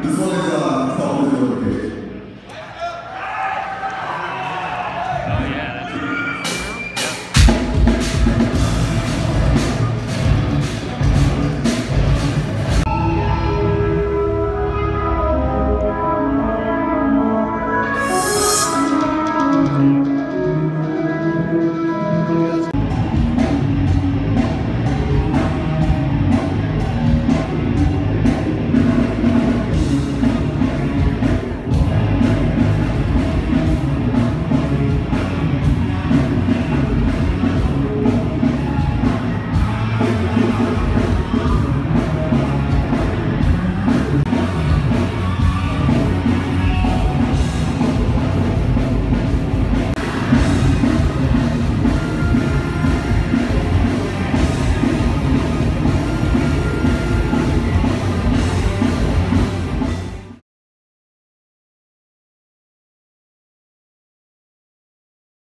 This one